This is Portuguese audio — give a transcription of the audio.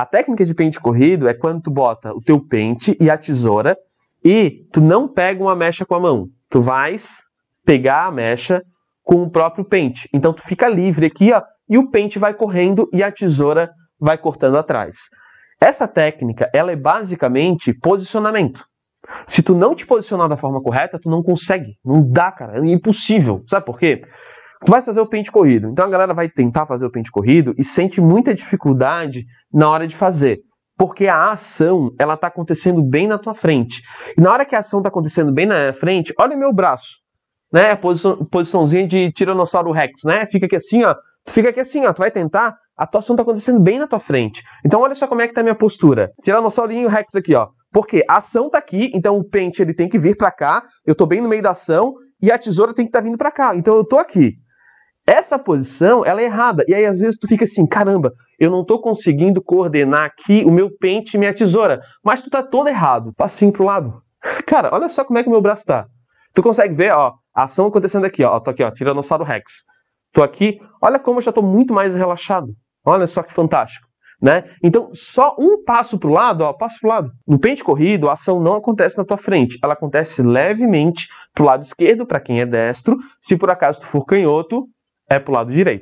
A técnica de pente corrido é quando tu bota o teu pente e a tesoura e tu não pega uma mecha com a mão. Tu vais pegar a mecha com o próprio pente. Então tu fica livre aqui, ó, e o pente vai correndo e a tesoura vai cortando atrás. Essa técnica, ela é basicamente posicionamento. Se tu não te posicionar da forma correta, tu não consegue. Não dá, cara. É impossível. Sabe por quê? Tu vai fazer o pente corrido. Então a galera vai tentar fazer o pente corrido e sente muita dificuldade na hora de fazer. Porque a ação, ela tá acontecendo bem na tua frente. E na hora que a ação tá acontecendo bem na frente, olha meu braço. Né? Posição, posiçãozinha de Tiranossauro Rex, né? Fica aqui assim, ó. Tu fica aqui assim, ó. Tu vai tentar, a tua ação tá acontecendo bem na tua frente. Então olha só como é que tá a minha postura. Tiranossaurinho Rex aqui, ó. Porque a ação tá aqui, então o pente ele tem que vir para cá. Eu tô bem no meio da ação e a tesoura tem que estar tá vindo para cá. Então eu tô aqui. Essa posição, ela é errada. E aí, às vezes, tu fica assim, caramba, eu não estou conseguindo coordenar aqui o meu pente e minha tesoura. Mas tu tá todo errado. Passinho pro lado. Cara, olha só como é que o meu braço tá. Tu consegue ver, ó, a ação acontecendo aqui, ó. Tô aqui, ó, Tiranossauro Rex. Tô aqui. Olha como eu já tô muito mais relaxado. Olha só que fantástico. Né? Então, só um passo para o lado, ó, passo para o lado. No pente corrido, a ação não acontece na tua frente, ela acontece levemente para o lado esquerdo, para quem é destro. Se por acaso tu for canhoto, é para o lado direito.